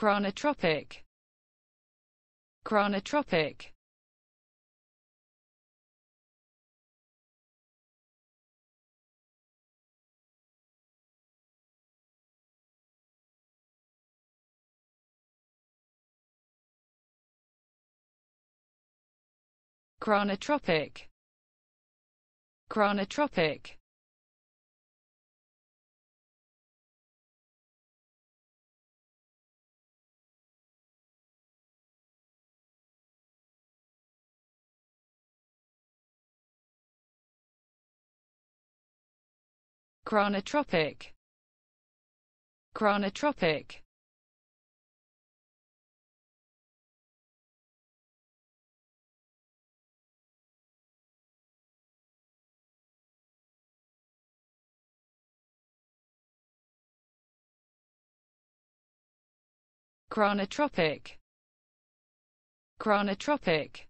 chronotropic. Chronotropic. Chronotropic. Chronotropic chronotropic. Chronotropic. Chronotropic. Chronotropic